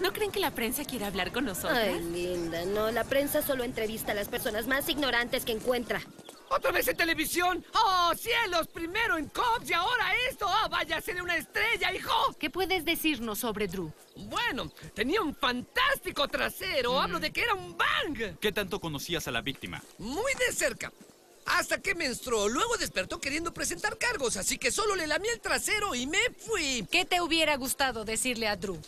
¿No creen que la prensa quiere hablar con nosotros? Ay, linda, no. La prensa solo entrevista a las personas más ignorantes que encuentra. ¡Otra vez en televisión! ¡Oh, cielos! Primero en Cops y ahora esto. ¡Ah, vaya, seré una estrella, hijo! ¿Qué puedes decirnos sobre Drew? Bueno, tenía un fantástico trasero. Mm. Hablo de que era un bang. ¿Qué tanto conocías a la víctima? Muy de cerca. Hasta que menstruó. Luego despertó queriendo presentar cargos, así que solo le lamí el trasero y me fui. ¿Qué te hubiera gustado decirle a Drew?